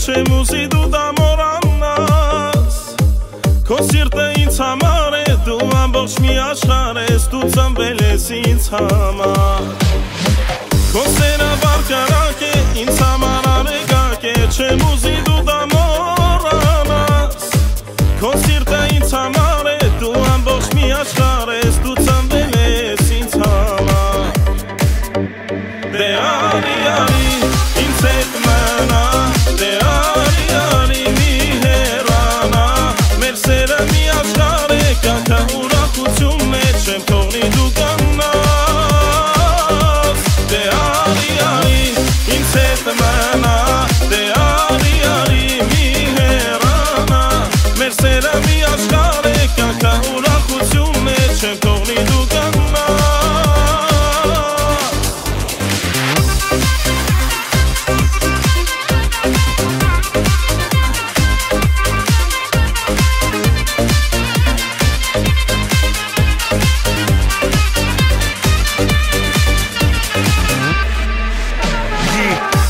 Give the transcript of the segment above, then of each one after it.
չեմ ուզի դու դա մորանաս Քո սիրտը ինձ համար է դու ամբողջ մի աշխարհ ես դու ծնվել ես ինձ համար Քո սերը վարկարակ է ինձ համար արեգակ է չեմ ուզի դու դա մորանաս Քո սիրտը ինձ համար է դու ամբողջ մի աշխարհ ես դու ծնվել ես ինձ համար Դե արի արի baby.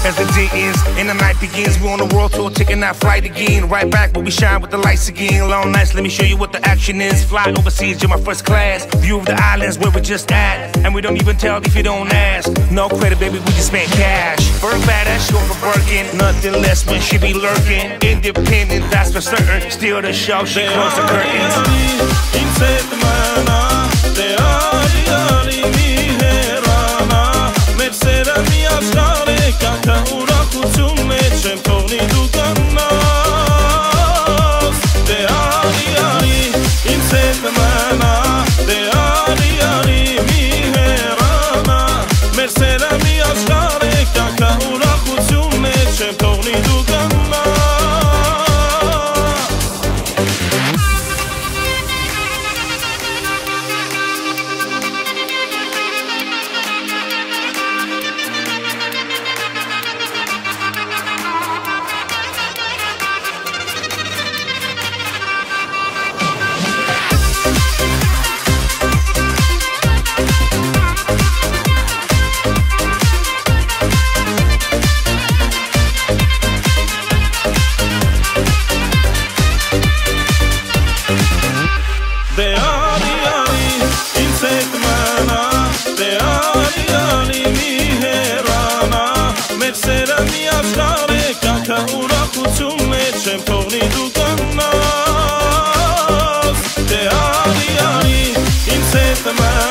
As the day ends and the night begins, We're on the world tour, taking that flight again. Right back, but we shine with the lights again. Long nights, let me show you what the action is. Fly overseas, you're my first class. View of the islands where we just at, and we don't even tell if you don't ask. No credit, baby, we just spent cash. A badass, short for Birkin, nothing less when she be lurking. Independent, that's for certain. Still the show, she close the curtains. մանկություն մեջ եմ թողնի դու կնաս, դե արի արի, ինձ հետ մար